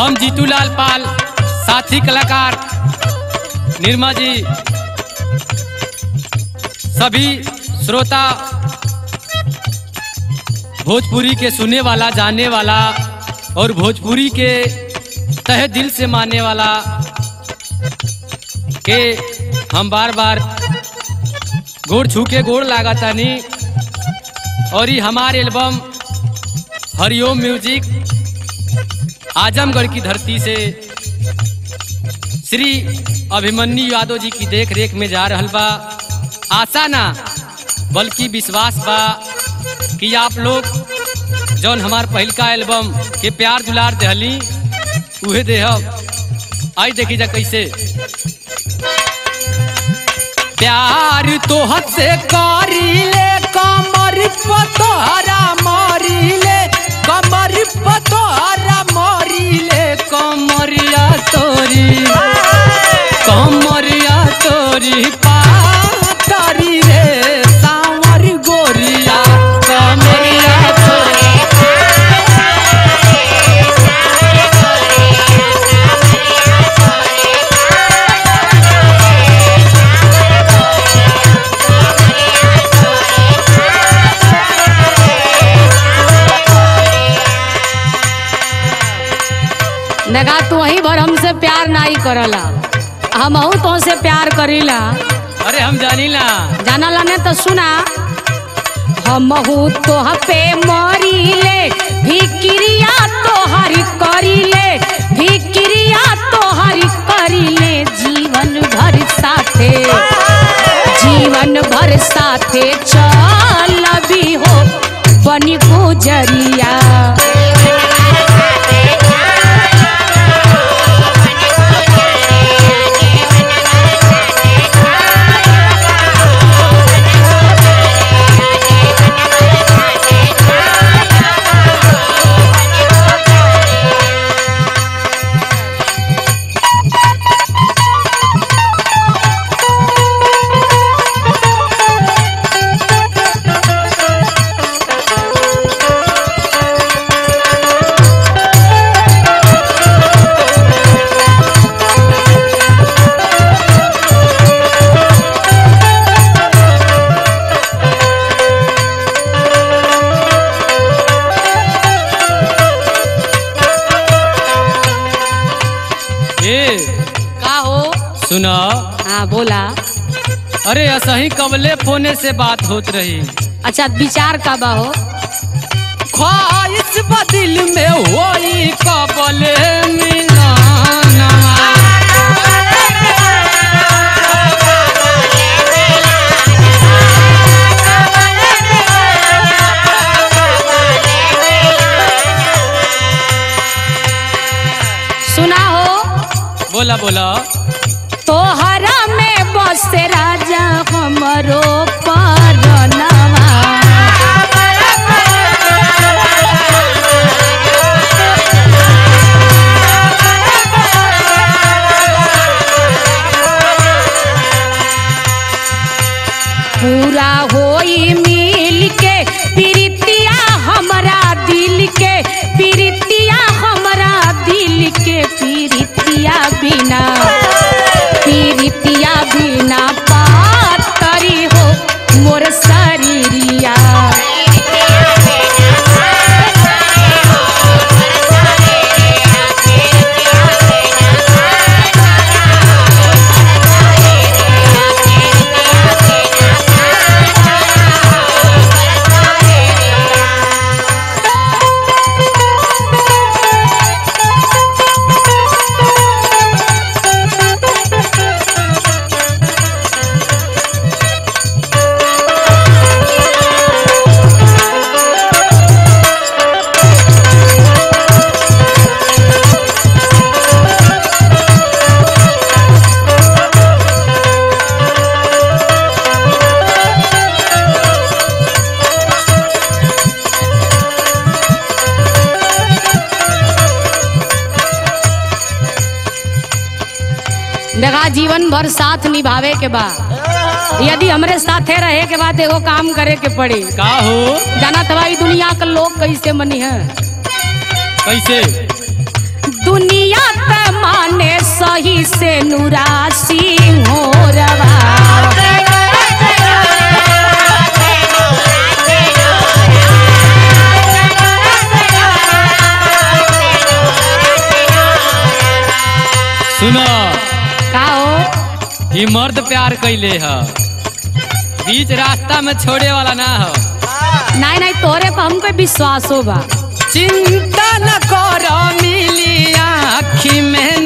हम जीतूलाल पाल, साथी कलाकार निर्मा जी, सभी श्रोता भोजपुरी के सुनने वाला, जानने वाला और भोजपुरी के तहे दिल से मानने वाला के हम बार बार गोड़ छू के गोड़ लागतानी और ये हमारे एल्बम हरिओम म्यूज़िक आजमगढ़ की धरती से श्री अभिमन्यु यादव जी की देख रेख में जा रहा बा। आशा ना, बल्कि विश्वास बा कि आप लोग जौन हमार पहिलका एल्बम के प्यार दुलार दहली, उहे देहब। आई देखी जा कैसे। प्यार तो हद से करीले, कमर पतोहरा मरीले, कमर पतोहरा नगा तू वही भर हमसे प्यार नहीं करला। हमहू तो से प्यार करीला। अरे हम जानी ना जानला ने तो सुना। हमहू तो पे मरीले भिक्रिया तो हरी करीले भिक्रिया तो हरी करीले जीवन भर साथे। जीवन भर साथे चल भी हो बनी गुजरिया। बोला। अरे असही कबले फोने से बात होत रही। अच्छा विचार का बा हो? ख्वाहिश बदिल में होई कबले मिलाना। हो? बोला बोला। तोहरा में बस राजा हमरो पूरा होई मिल के प्रीतिया हमरा दिल के प्रीतिया हमरा दिल के प्रीतिया बिना। देखा जीवन भर साथ निभावे के बाद। यदि हमरे साथे रहे के बाद एगो काम करे के पड़ी। का हो? जाना तबाई दुनिया के लोग कैसे मनी है? कैसे? दुनिया पे माने सही से नुरासी मोरवा सुनो हो ये मर्द प्यार कैले ह। बीच रास्ता में छोड़े वाला ना हो। नहीं नहीं तोरे पर हमको विश्वास होगा। चिंता न करो मिली आँखी में